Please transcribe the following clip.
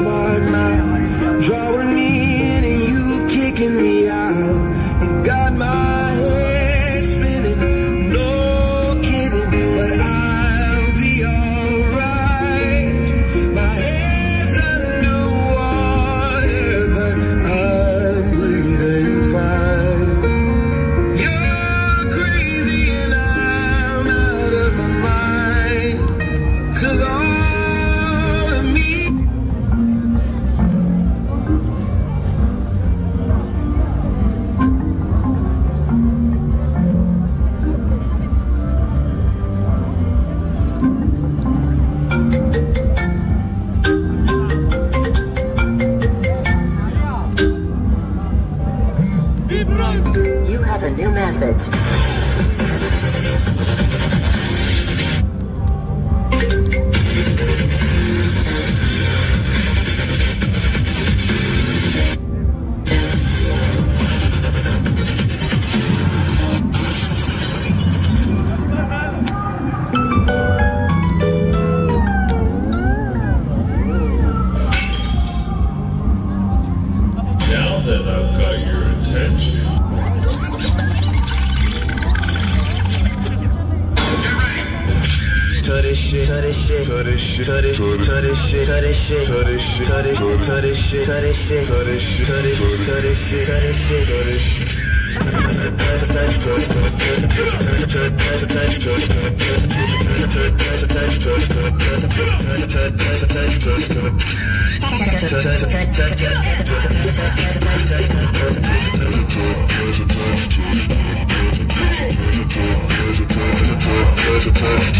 smile You have a new message. to this shit, to this shit, to this shit, to this shit, to this shit, to this shit, to this shit, to this shit, to this shit, to this shit, to this shit, to this shit, to this shit, to this shit, to this shit. Touch, touch, touch, touch,